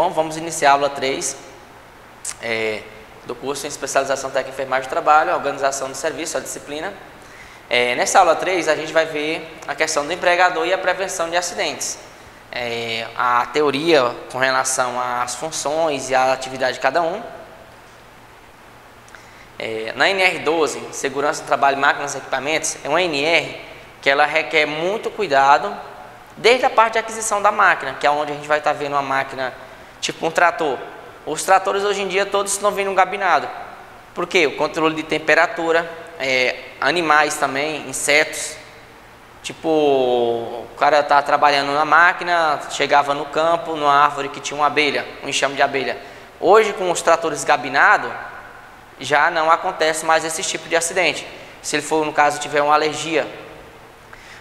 bom? Vamos iniciar a aula 3 é, do curso em especialização técnica em enfermagem do trabalho, organização do serviço, a disciplina. É, nessa aula 3 a gente vai ver a questão do empregador e a prevenção de acidentes. É, a teoria com relação às funções e à atividade de cada um. É, na NR12, Segurança do Trabalho, Máquinas e Equipamentos, é uma NR que ela requer muito cuidado desde a parte de aquisição da máquina, que é onde a gente vai estar vendo uma máquina tipo um trator. Os tratores hoje em dia todos estão vindo gabinado. Por quê? O controle de temperatura, é, animais também, insetos. Tipo, o cara tá trabalhando na máquina, chegava no campo, numa árvore que tinha uma abelha, um enxame de abelha. Hoje, com os tratores gabinados, já não acontece mais esse tipo de acidente. Se ele for, no caso, tiver uma alergia.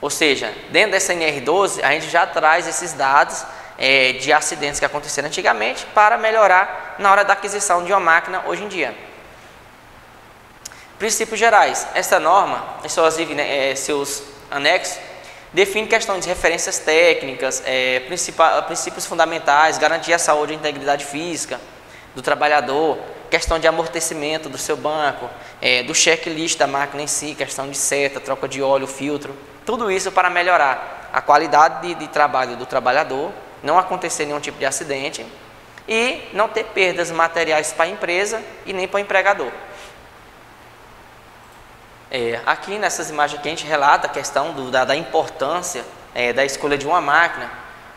Ou seja, dentro dessa NR12, a gente já traz esses dados é, de acidentes que aconteceram antigamente para melhorar na hora da aquisição de uma máquina hoje em dia. Princípios gerais. Essa norma, inclusive né, é, seus anexos, define questões de referências técnicas, é, princípios fundamentais, garantir a saúde e a integridade física do trabalhador, questão de amortecimento do seu banco, é, do checklist da máquina em si, questão de seta, troca de óleo, filtro, tudo isso para melhorar a qualidade de, de trabalho do trabalhador não acontecer nenhum tipo de acidente e não ter perdas materiais para a empresa e nem para o empregador. É, aqui nessas imagens aqui a gente relata a questão do, da, da, importância é, da escolha de uma máquina,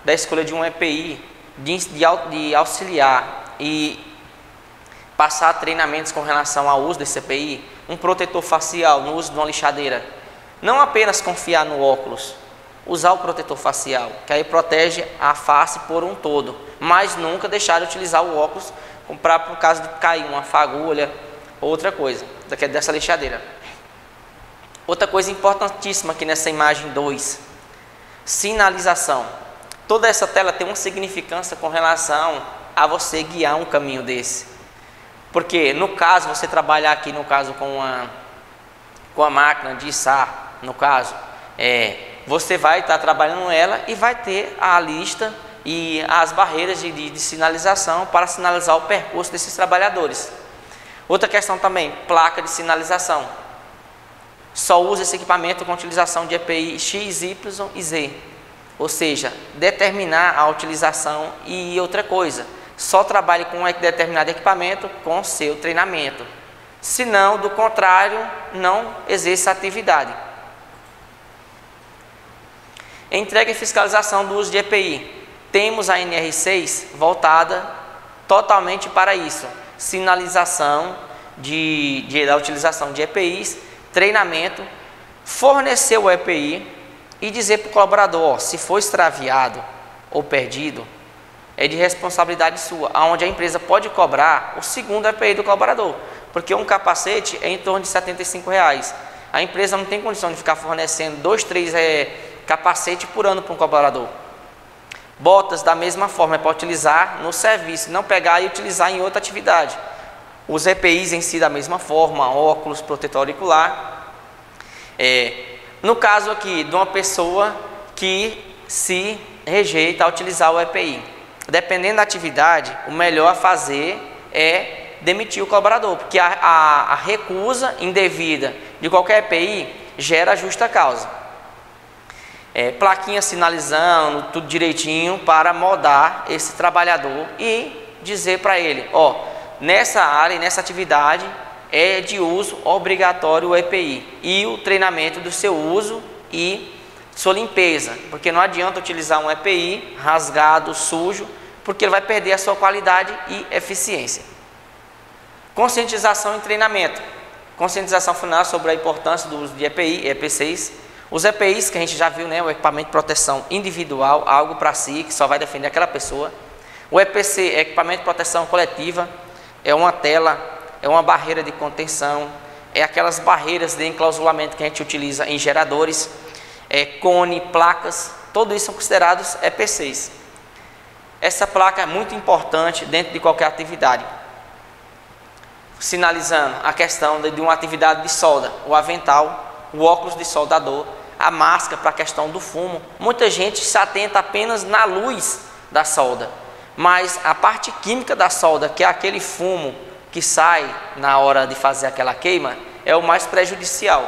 da escolha de um EPI, de, de, de auxiliar e passar treinamentos com relação ao uso desse EPI, um protetor facial no uso de uma lixadeira. Não apenas confiar no óculos, usar o protetor facial, que aí protege a face por um todo, mas nunca deixar de utilizar o óculos para por caso de cair uma fagulha, outra coisa, dessa lixadeira. Outra coisa importantíssima aqui nessa imagem 2, sinalização. Toda essa tela tem uma significância com relação a você guiar um caminho desse. Porque no caso, você trabalhar aqui no caso com a, com a máquina de içar, no caso, é, você vai estar trabalhando ela e vai ter a lista e as barreiras de, de, de sinalização para sinalizar o percurso desses trabalhadores. Outra questão também, placa de sinalização. Só usa esse equipamento com utilização de EPI X, Y e Z. Ou seja, determinar a utilização e outra coisa. Só trabalhe com um determinado equipamento com seu treinamento. Senão, do contrário, não exerça atividade. Entrega e fiscalização do uso de EPI. Temos a NR6 voltada totalmente para isso. Sinalização de, de, da utilização de EPIs, treinamento, fornecer o EPI e dizer para o colaborador, ó, se for extraviado ou perdido, é de responsabilidade sua, aonde a empresa pode cobrar o segundo EPI do colaborador, porque um capacete é em torno de 75 reais. A empresa não tem condição de ficar fornecendo dois, três é, capacete por ano para um colaborador. Botas da mesma forma é para utilizar no serviço, não pegar e utilizar em outra atividade. Os EPIs em si da mesma forma, óculos, protetor auricular. É, no caso aqui de uma pessoa que se rejeita a utilizar o EPI, dependendo da atividade, o melhor a fazer é demitir o colaborador, porque a, a, a recusa indevida de qualquer EPI gera justa causa é, plaquinha sinalizando, tudo direitinho, para moldar esse trabalhador e dizer para ele, ó, nessa área, nessa atividade, é de uso obrigatório o EPI e o treinamento do seu uso e sua limpeza, porque não adianta utilizar um EPI rasgado, sujo, porque ele vai perder a sua qualidade e eficiência. Conscientização e treinamento. Conscientização final sobre a importância do uso de EPI, EP6, os EPIs que a gente já viu, né, o equipamento de proteção individual, algo para si, que só vai defender aquela pessoa. O EPC equipamento de proteção coletiva, é uma tela, é uma barreira de contenção, é aquelas barreiras de enclausulamento que a gente utiliza em geradores, é cone, placas, todos isso são considerados EPCs. Essa placa é muito importante dentro de qualquer atividade, sinalizando a questão de uma atividade de solda, o avental o óculos de soldador, a máscara para a questão do fumo. Muita gente se atenta apenas na luz da solda, mas a parte química da solda, que é aquele fumo que sai na hora de fazer aquela queima, é o mais prejudicial.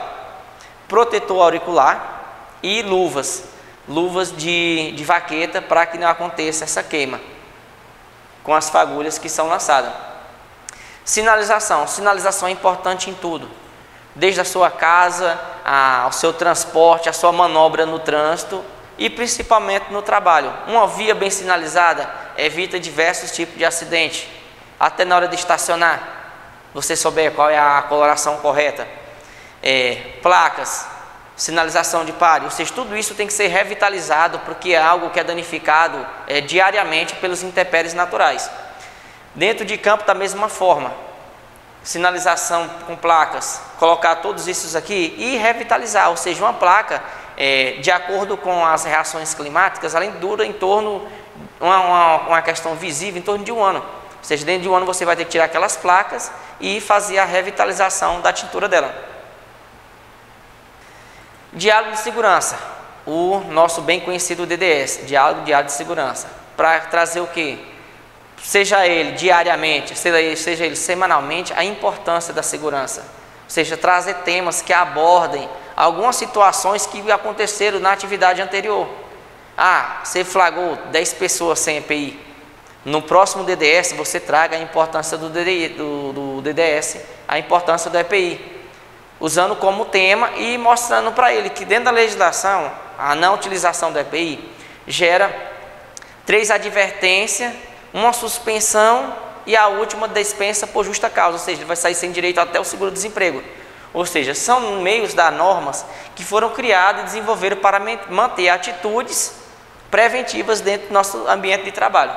Protetor auricular e luvas, luvas de, de vaqueta para que não aconteça essa queima com as fagulhas que são lançadas. Sinalização, sinalização é importante em tudo, desde a sua casa, ao seu transporte, a sua manobra no trânsito e principalmente no trabalho. Uma via bem sinalizada evita diversos tipos de acidente, até na hora de estacionar. Você souber qual é a coloração correta, é, placas, sinalização de pare, ou seja, tudo isso tem que ser revitalizado porque é algo que é danificado é, diariamente pelos intempéries naturais. Dentro de campo, da mesma forma, sinalização com placas, colocar todos esses aqui e revitalizar, ou seja, uma placa é, de acordo com as reações climáticas, ela dura em torno, uma, uma, uma questão visível, em torno de um ano. Ou seja, dentro de um ano você vai ter que tirar aquelas placas e fazer a revitalização da tintura dela. Diálogo de segurança, o nosso bem conhecido DDS, diálogo diário de segurança, para trazer o que? Seja ele diariamente, seja ele, seja ele semanalmente, a importância da segurança, ou seja, trazer temas que abordem algumas situações que aconteceram na atividade anterior. Ah, você flagrou 10 pessoas sem EPI. No próximo DDS você traga a importância do, DD, do, do DDS, a importância do EPI usando como tema e mostrando para ele que dentro da legislação, a não utilização do EPI gera três advertências, uma suspensão e a última dispensa por justa causa, ou seja, ele vai sair sem direito até o seguro-desemprego. Ou seja, são meios das normas que foram criados e desenvolveram para manter atitudes preventivas dentro do nosso ambiente de trabalho.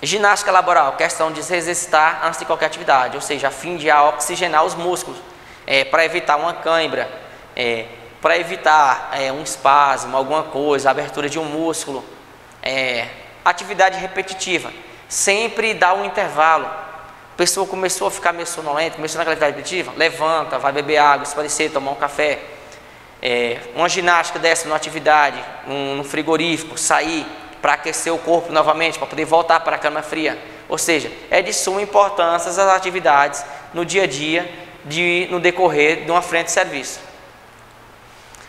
Ginástica laboral, questão de se exercitar antes de qualquer atividade, ou seja, a fim de oxigenar os músculos, é, para evitar uma cãibra, é, para evitar é, um espasmo, alguma coisa, abertura de um músculo. É, atividade repetitiva, sempre dá um intervalo. A pessoa começou a ficar meio sonolenta, começou naquela atividade repetitiva, levanta, vai beber água, esparecer, tomar um café. É, uma ginástica dessa numa atividade, num, num frigorífico, sair, para aquecer o corpo novamente, para poder voltar para a cama fria. Ou seja, é de suma importância as atividades no dia a dia, de, no decorrer de uma frente de serviço.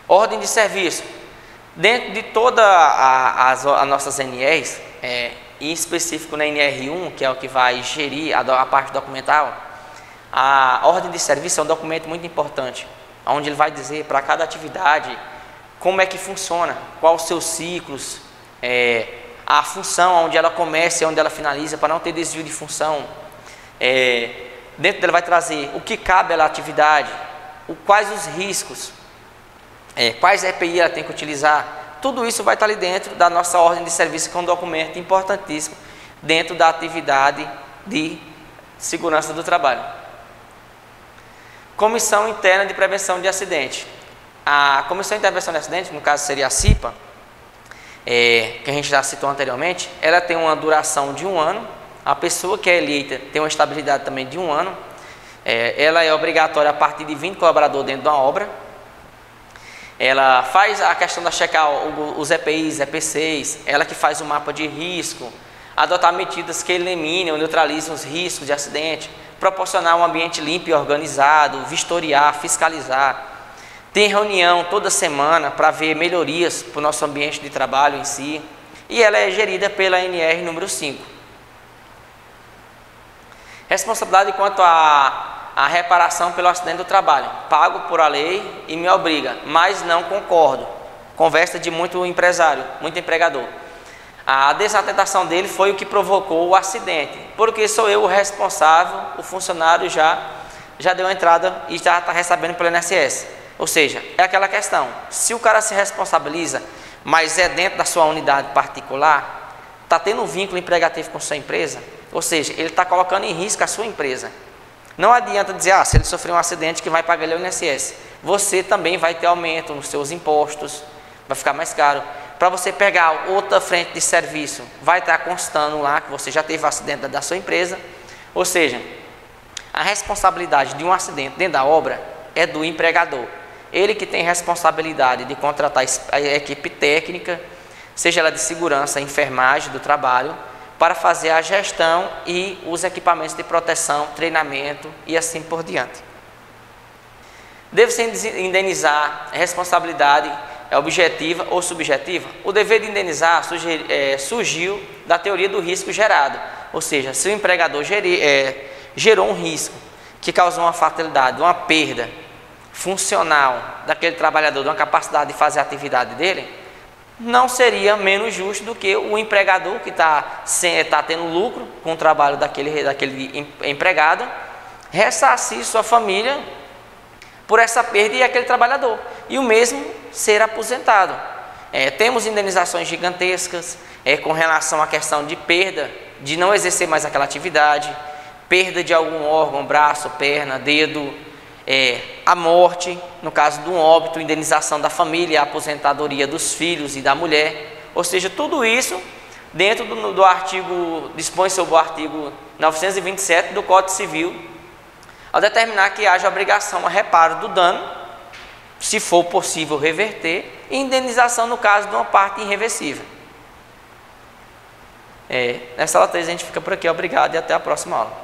Ordem de serviço. Dentro de todas as, as, nossas NRs, é, em específico na NR1, que é o que vai gerir a, a parte documental, a ordem de serviço é um documento muito importante, onde ele vai dizer para cada atividade como é que funciona, quais os seus ciclos, é, a função, onde ela começa e onde ela finaliza, para não ter desvio de função. É, dentro dela vai trazer o que cabe à atividade, o, quais os riscos, é, quais EPI ela tem que utilizar. Tudo isso vai estar ali dentro da nossa ordem de serviço, que é um documento importantíssimo dentro da atividade de segurança do trabalho. Comissão Interna de Prevenção de Acidente. A Comissão de Prevenção de Acidente, no caso seria a CIPA, é, que a gente já citou anteriormente, ela tem uma duração de um ano. A pessoa que é eleita tem uma estabilidade também de um ano. É, ela é obrigatória a partir de 20 colaboradores dentro de uma obra. Ela faz a questão da checar os EPIs, EPCs, ela que faz o mapa de risco, adotar medidas que eliminem ou neutralizem os riscos de acidente, proporcionar um ambiente limpo e organizado, vistoriar, fiscalizar, tem reunião toda semana para ver melhorias para o nosso ambiente de trabalho em si. E ela é gerida pela NR número 5. Responsabilidade quanto à, à reparação pelo acidente do trabalho. Pago por a lei e me obriga, mas não concordo. Conversa de muito empresário, muito empregador. A desatentação dele foi o que provocou o acidente, porque sou eu o responsável, o funcionário já, já deu a entrada e já está recebendo pelo INSS. Ou seja, é aquela questão: se o cara se responsabiliza, mas é dentro da sua unidade particular, está tendo um vínculo emregativo com sua empresa, ou seja, ele está colocando em risco a sua empresa. Não adianta dizer, ah, se ele sofreu um acidente que vai pagar ele o INSS. Você também vai ter aumento nos seus impostos, vai ficar mais caro. Para você pegar outra frente de serviço, vai estar constando lá que você já teve acidente da sua empresa. Ou seja, a responsabilidade de um acidente dentro da obra é do empregador. Ele que tem responsabilidade de contratar a equipe técnica, seja ela de segurança, enfermagem do trabalho, para fazer a gestão e os equipamentos de proteção, treinamento e assim por diante. Deve-se indenizar responsabilidade é objetiva ou subjetiva? O dever de indenizar é, surgiu da teoria do risco gerado, ou seja, se o empregador é, gerou um risco que causou uma fatalidade, uma perda funcional daquele trabalhador, de uma capacidade de fazer a atividade dele, não seria menos justo do que o empregador que está tá tendo lucro com o trabalho daquele, daquele empregado, ressarcir sua família por essa perda e aquele trabalhador. E o mesmo ser aposentado. É, temos indenizações gigantescas é, com relação à questão de perda, de não exercer mais aquela atividade, perda de algum órgão, braço, perna, dedo, é, a morte, no caso de um óbito, indenização da família, a aposentadoria dos filhos e da mulher. Ou seja, tudo isso dentro do, do artigo, dispõe sobre o artigo 927 do Código Civil, ao determinar que haja obrigação a reparo do dano, se for possível reverter, e indenização no caso de uma parte irreversível. É, nessa aula 3 a gente fica por aqui, obrigado e até a próxima aula.